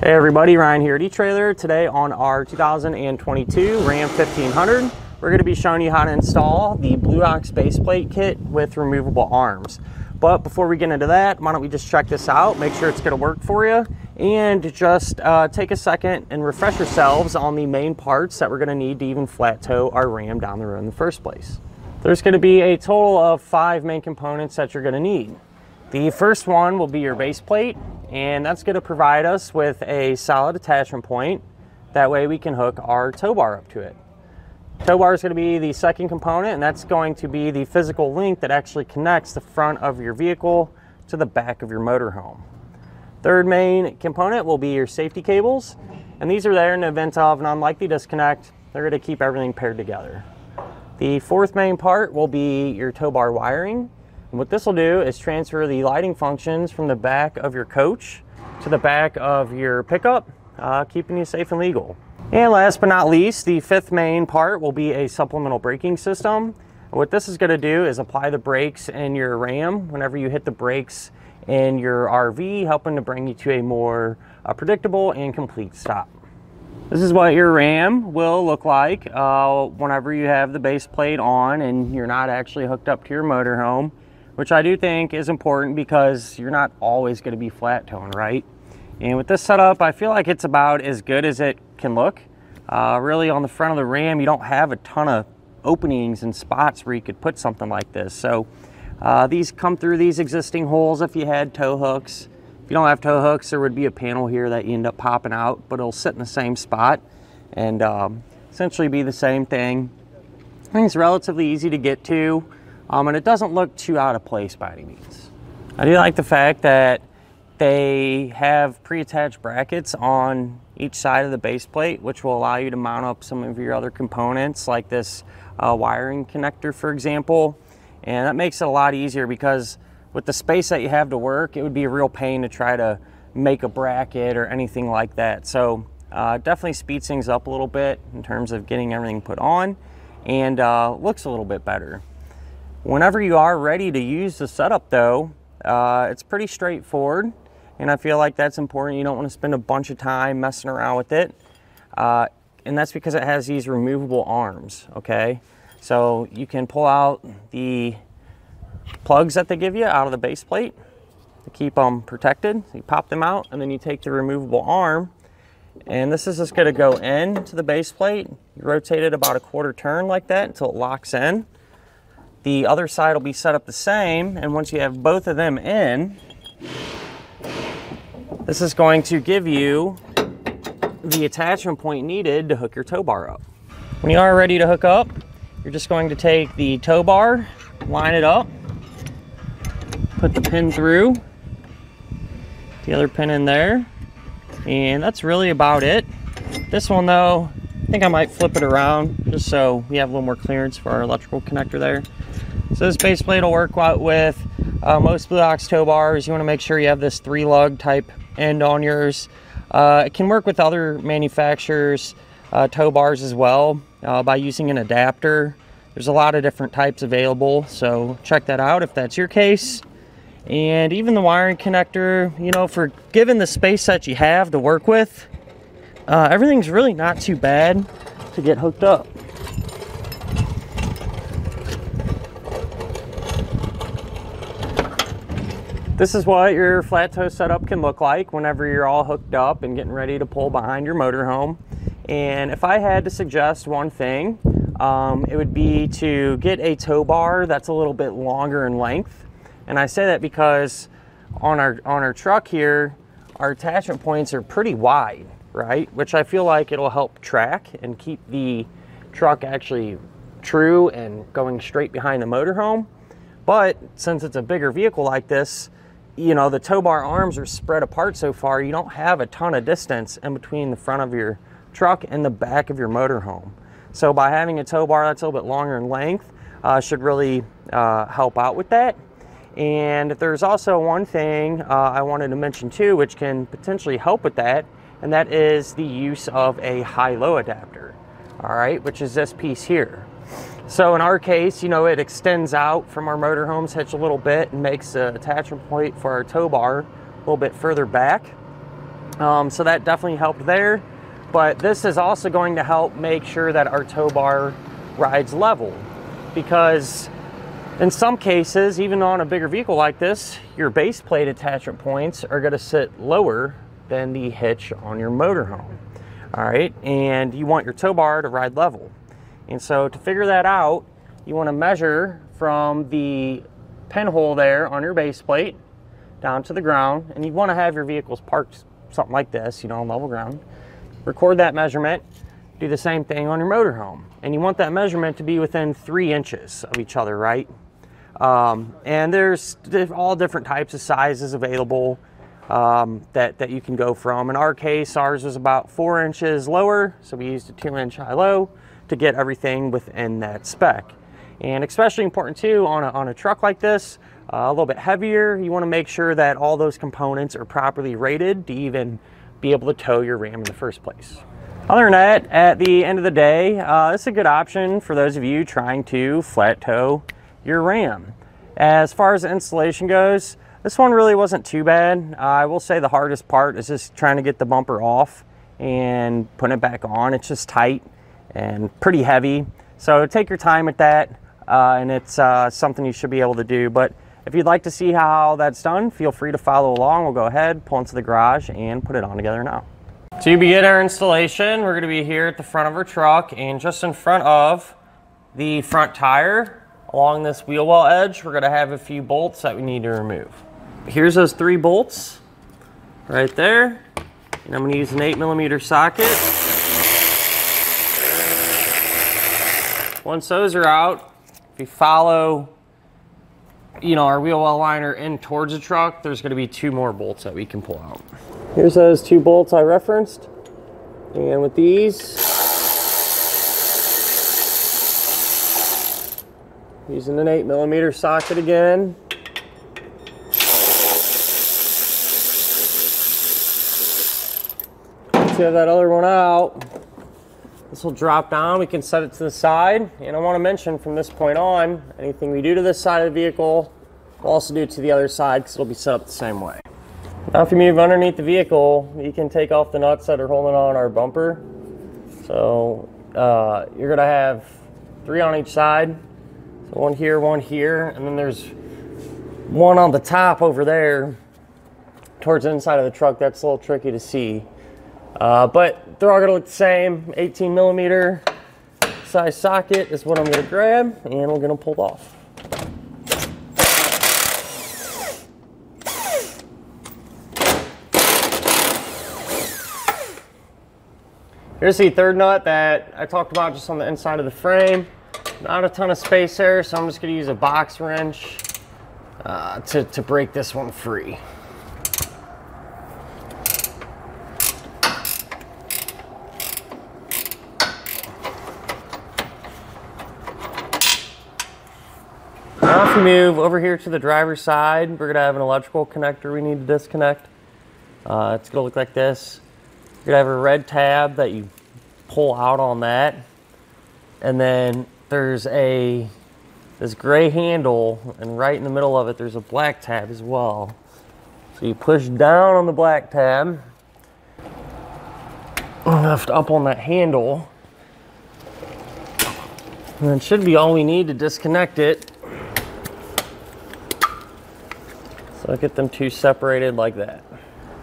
Hey everybody, Ryan here at eTrailer. Today on our 2022 Ram 1500, we're going to be showing you how to install the Blue Ox base plate kit with removable arms. But before we get into that, why don't we just check this out, make sure it's going to work for you, and just uh, take a second and refresh yourselves on the main parts that we're going to need to even flat tow our Ram down the road in the first place. There's going to be a total of five main components that you're going to need. The first one will be your base plate, and that's going to provide us with a solid attachment point. That way we can hook our tow bar up to it. Tow bar is going to be the second component, and that's going to be the physical link that actually connects the front of your vehicle to the back of your motorhome. Third main component will be your safety cables, and these are there in the event of an unlikely disconnect. They're going to keep everything paired together. The fourth main part will be your tow bar wiring, and what this will do is transfer the lighting functions from the back of your coach to the back of your pickup, uh, keeping you safe and legal. And last but not least, the fifth main part will be a supplemental braking system. What this is going to do is apply the brakes in your Ram whenever you hit the brakes in your RV, helping to bring you to a more uh, predictable and complete stop. This is what your Ram will look like uh, whenever you have the base plate on and you're not actually hooked up to your motorhome which I do think is important because you're not always going to be flat towing, right? And with this setup, I feel like it's about as good as it can look. Uh, really on the front of the Ram, you don't have a ton of openings and spots where you could put something like this. So uh, these come through these existing holes if you had tow hooks. If you don't have tow hooks, there would be a panel here that you end up popping out, but it'll sit in the same spot and um, essentially be the same thing. I think it's relatively easy to get to um, and it doesn't look too out of place by any means. I do like the fact that they have pre-attached brackets on each side of the base plate, which will allow you to mount up some of your other components like this uh, wiring connector, for example. And that makes it a lot easier because with the space that you have to work, it would be a real pain to try to make a bracket or anything like that. So uh, definitely speeds things up a little bit in terms of getting everything put on and uh, looks a little bit better. Whenever you are ready to use the setup though, uh, it's pretty straightforward and I feel like that's important. You don't want to spend a bunch of time messing around with it. Uh, and that's because it has these removable arms, okay? So you can pull out the plugs that they give you out of the base plate to keep them protected. You pop them out and then you take the removable arm and this is just gonna go into the base plate. You rotate it about a quarter turn like that until it locks in. The other side will be set up the same, and once you have both of them in, this is going to give you the attachment point needed to hook your tow bar up. When you are ready to hook up, you're just going to take the tow bar, line it up, put the pin through, the other pin in there, and that's really about it. This one though, I think I might flip it around just so we have a little more clearance for our electrical connector there. So this base plate will work with uh, most Blue Ox tow bars. You want to make sure you have this three lug type end on yours. Uh, it can work with other manufacturers uh, tow bars as well uh, by using an adapter. There's a lot of different types available, so check that out if that's your case. And even the wiring connector, you know, for given the space that you have to work with, uh, everything's really not too bad to get hooked up. This is what your flat tow setup can look like whenever you're all hooked up and getting ready to pull behind your motorhome. And if I had to suggest one thing, um, it would be to get a tow bar that's a little bit longer in length. And I say that because on our on our truck here, our attachment points are pretty wide, right? Which I feel like it'll help track and keep the truck actually true and going straight behind the motorhome. But since it's a bigger vehicle like this, you know, the tow bar arms are spread apart so far, you don't have a ton of distance in between the front of your truck and the back of your motorhome. So by having a tow bar that's a little bit longer in length, uh, should really uh, help out with that. And there's also one thing uh, I wanted to mention too, which can potentially help with that, and that is the use of a high-low adapter, all right, which is this piece here. So in our case, you know, it extends out from our motorhome's hitch a little bit and makes the attachment point for our tow bar a little bit further back. Um, so that definitely helped there. But this is also going to help make sure that our tow bar rides level because in some cases, even on a bigger vehicle like this, your base plate attachment points are going to sit lower than the hitch on your motorhome. All right, and you want your tow bar to ride level. And so to figure that out, you want to measure from the pinhole there on your base plate down to the ground, and you want to have your vehicles parked something like this, you know, on level ground. Record that measurement, do the same thing on your motorhome. And you want that measurement to be within three inches of each other, right? Um, and there's all different types of sizes available um, that, that you can go from. In our case, ours was about four inches lower, so we used a two inch high low to get everything within that spec. And especially important too on a, on a truck like this, uh, a little bit heavier, you want to make sure that all those components are properly rated to even be able to tow your Ram in the first place. Other than that, at the end of the day, uh, it's a good option for those of you trying to flat tow your Ram. As far as the installation goes, this one really wasn't too bad. Uh, I will say the hardest part is just trying to get the bumper off and putting it back on. It's just tight and pretty heavy. So take your time with that, uh, and it's uh, something you should be able to do. But if you'd like to see how that's done, feel free to follow along. We'll go ahead, pull into the garage, and put it on together now. To begin our installation, we're going to be here at the front of our truck, and just in front of the front tire, along this wheel well edge, we're going to have a few bolts that we need to remove. Here's those three bolts right there, and I'm going to use an 8 millimeter socket. Once those are out, if you follow you know, our wheel well liner in towards the truck, there's going to be two more bolts that we can pull out. Here's those two bolts I referenced. And with these, using an 8 millimeter socket again. Have that other one out, this will drop down, we can set it to the side. And I want to mention from this point on, anything we do to this side of the vehicle, we'll also do to the other side because it'll be set up the same way. Now if you move underneath the vehicle, you can take off the nuts that are holding on our bumper. So uh, you're going to have three on each side. So one here, one here, and then there's one on the top over there towards the inside of the truck. That's a little tricky to see. Uh, but they're all gonna look the same. 18 millimeter size socket is what I'm gonna grab and we're gonna pull off. Here's the third nut that I talked about just on the inside of the frame. Not a ton of space there, so I'm just gonna use a box wrench uh, to, to break this one free. Now if we move over here to the driver's side, we're gonna have an electrical connector we need to disconnect. Uh, it's gonna look like this. You're gonna have a red tab that you pull out on that. And then there's a this gray handle and right in the middle of it there's a black tab as well. So you push down on the black tab, lift up on that handle, and that should be all we need to disconnect it. Get them two separated like that.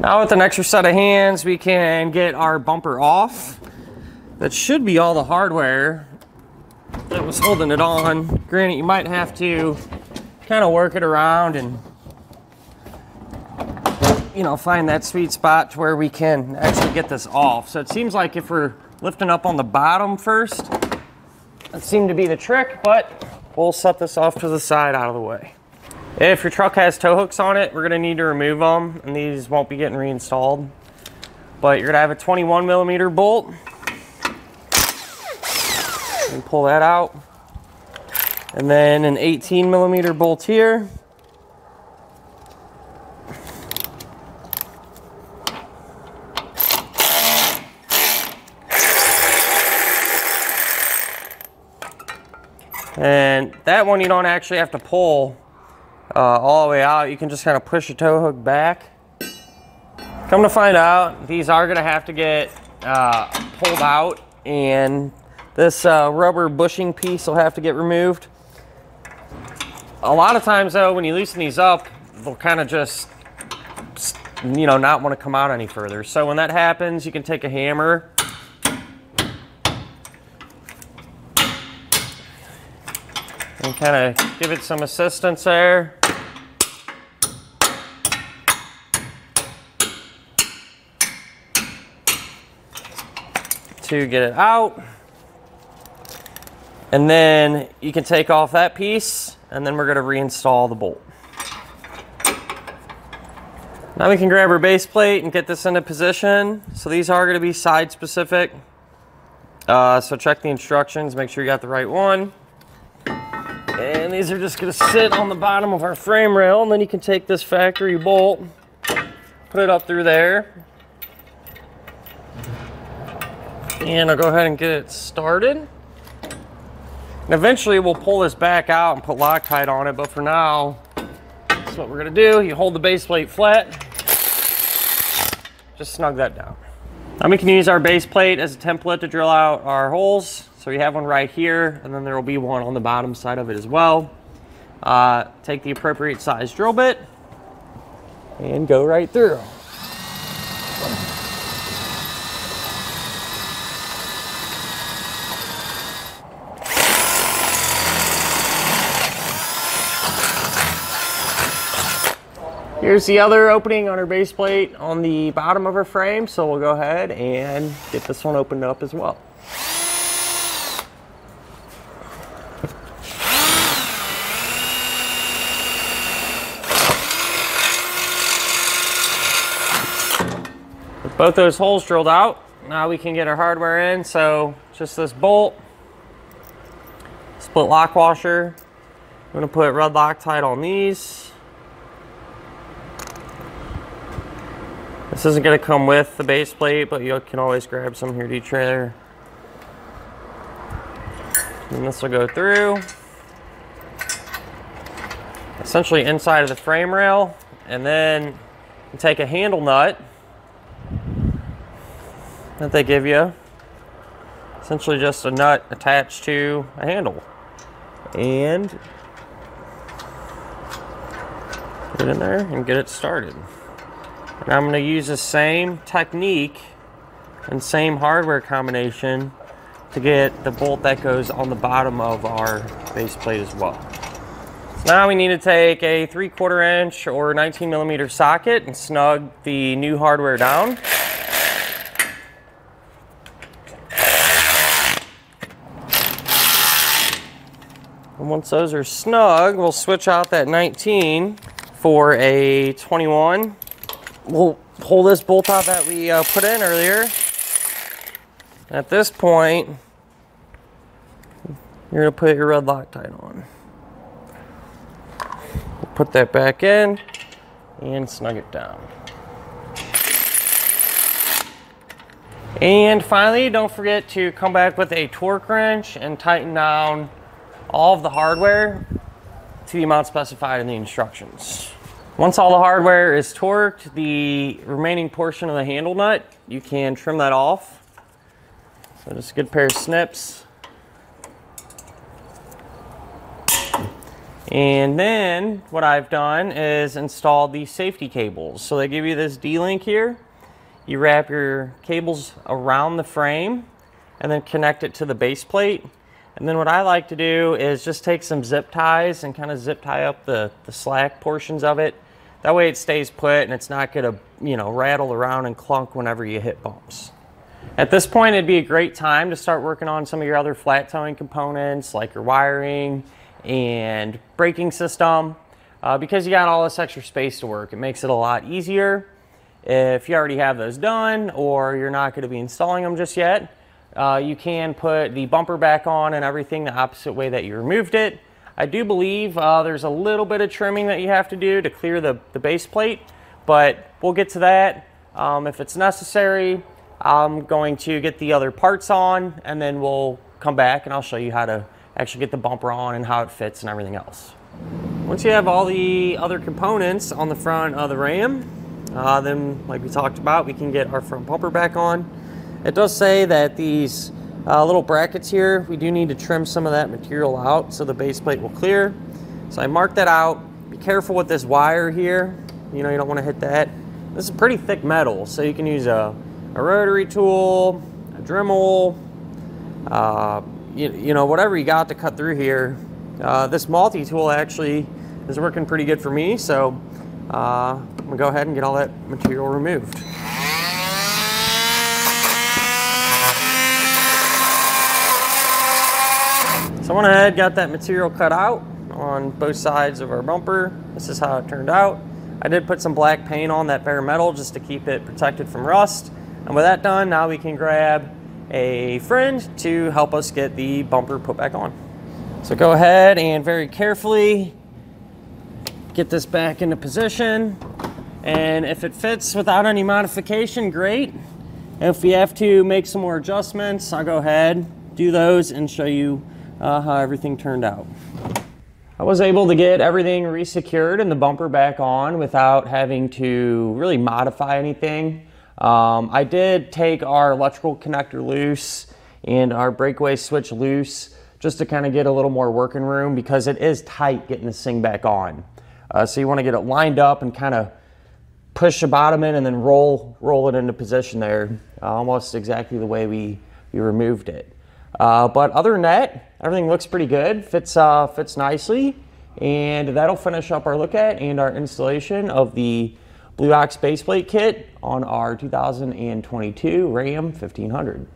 Now with an extra set of hands, we can get our bumper off. That should be all the hardware that was holding it on. Granted, you might have to kind of work it around and you know, find that sweet spot to where we can actually get this off. So it seems like if we're lifting up on the bottom first, that seemed to be the trick, but we'll set this off to the side out of the way. If your truck has tow hooks on it, we're gonna need to remove them and these won't be getting reinstalled. But you're gonna have a 21 millimeter bolt. And pull that out. And then an 18 millimeter bolt here. And that one you don't actually have to pull uh, all the way out. You can just kind of push your tow hook back. Come to find out, these are gonna have to get uh, pulled out and this uh, rubber bushing piece will have to get removed. A lot of times though, when you loosen these up, they'll kind of just, you know, not want to come out any further. So when that happens, you can take a hammer and kind of give it some assistance there. To get it out. And then you can take off that piece and then we're gonna reinstall the bolt. Now we can grab our base plate and get this into position. So these are gonna be side specific. Uh, so check the instructions, make sure you got the right one. And these are just gonna sit on the bottom of our frame rail and then you can take this factory bolt, put it up through there. And I'll go ahead and get it started. And eventually we'll pull this back out and put Loctite on it, but for now, that's what we're gonna do. You hold the base plate flat, just snug that down. Now we can use our base plate as a template to drill out our holes. So we have one right here, and then there will be one on the bottom side of it as well. Uh, take the appropriate size drill bit and go right through. Here's the other opening on our base plate on the bottom of our frame. So we'll go ahead and get this one opened up as well. Both those holes drilled out, now we can get our hardware in. So just this bolt, split lock washer. I'm gonna put red Loctite on these. This isn't to come with the base plate, but you can always grab some here eTrailer. And this will go through. Essentially inside of the frame rail. And then take a handle nut that they give you. Essentially just a nut attached to a handle. And get it in there and get it started. And I'm going to use the same technique and same hardware combination to get the bolt that goes on the bottom of our base plate as well. So now we need to take a 3 quarter inch or 19 millimeter socket and snug the new hardware down. And once those are snug, we'll switch out that 19 for a 21 we'll pull this bolt out that we uh, put in earlier. At this point, you're to put your red Loctite on. Put that back in and snug it down. And finally, don't forget to come back with a torque wrench and tighten down all of the hardware to the amount specified in the instructions. Once all the hardware is torqued, the remaining portion of the handle nut, you can trim that off. So just a good pair of snips. And then what I've done is install the safety cables. So they give you this D-link here. You wrap your cables around the frame and then connect it to the base plate. And then what I like to do is just take some zip ties and kind of zip tie up the, the slack portions of it that way it stays put and it's not gonna, you know, rattle around and clunk whenever you hit bumps. At this point, it'd be a great time to start working on some of your other flat towing components like your wiring and braking system uh, because you got all this extra space to work. It makes it a lot easier. If you already have those done or you're not going to be installing them just yet, uh, you can put the bumper back on and everything the opposite way that you removed it. I do believe uh, there's a little bit of trimming that you have to do to clear the, the base plate, but we'll get to that. Um, if it's necessary, I'm going to get the other parts on and then we'll come back and I'll show you how to actually get the bumper on and how it fits and everything else. Once you have all the other components on the front of the Ram, uh, then like we talked about, we can get our front bumper back on. It does say that these uh, little brackets here, we do need to trim some of that material out so the base plate will clear. So I marked that out. Be careful with this wire here. You know, you don't want to hit that. This is pretty thick metal, so you can use a, a rotary tool, a Dremel, uh, you, you, know, whatever you got to cut through here. Uh, this multi-tool actually is working pretty good for me, so uh, I'm gonna go ahead and get all that material removed. So I went ahead, got that material cut out on both sides of our bumper. This is how it turned out. I did put some black paint on that bare metal just to keep it protected from rust. And with that done, now we can grab a friend to help us get the bumper put back on. So go ahead and very carefully get this back into position. And if it fits without any modification, great. If we have to make some more adjustments, I'll go ahead, do those and show you uh, how everything turned out. I was able to get everything resecured and the bumper back on without having to really modify anything. Um, I did take our electrical connector loose and our breakaway switch loose just to kind of get a little more working room because it is tight getting this thing back on. Uh, so you want to get it lined up and kind of push the bottom in and then roll roll it into position there, uh, almost exactly the way we, we removed it. Uh, but other than that, everything looks pretty good, fits, uh, fits nicely, and that'll finish up our look at and our installation of the Blue Ox baseplate kit on our 2022 Ram 1500.